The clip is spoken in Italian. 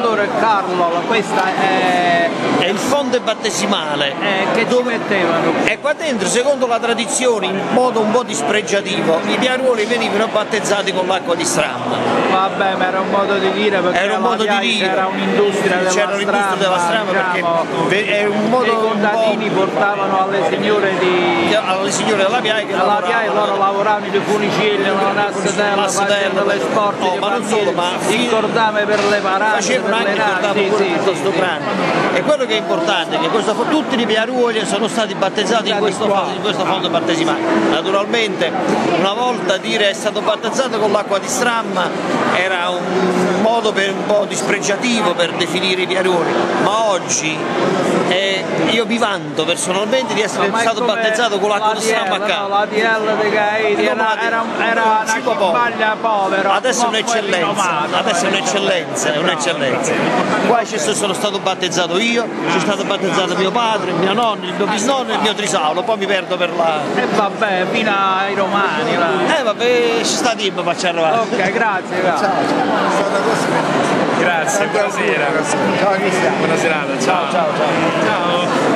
Allora Carlo, questa è... È il fondo battesimale. Eh, che dove mettevano? E qua dentro, secondo la tradizione, in modo un po' dispregiativo, i piaruoli venivano battezzati con l'acqua di stramma. Vabbè, ma era un modo di dire perché era un modo di dire. C'era un'industria della C'era un'industria della strama diciamo, perché è un modo. I contadini portavano alle signore di. Alle signore della Piai che alla Piai loro lavoravano i funicelli, la nassetella, facendo le sporte, no, ma non solo, ma il cordame per le parate, facevano anche le navi, sì, sì, sì, sì, E quello che è importante è che questo, tutti i piaruoli sono stati battezzati in questo, in questo fondo battesimale. Naturalmente una volta dire è stato battezzato con l'acqua di stramma era un modo per, un po' dispregiativo per definire i piaruoli, ma oggi eh, io vi vanto personalmente di essere stato battezzato con l'acqua di stramma a casa. No, la DL di Gaiti era, era, era una compagna povera. Adesso è un'eccellenza, adesso è un'eccellenza, è un'eccellenza. Qua sono stato battezzato io, c'è stato battezzato mio padre, mio nonno, il mio bisnonno e il mio trisaulo, poi mi perdo per la... E eh vabbè, fino ai romani. Eh vabbè, ci sta tempo per ci arrivare. Ok, grazie. grazie. Grazie, buonasera. Ciao Cristian. Buona serata, ciao. Ciao, ciao. ciao. ciao.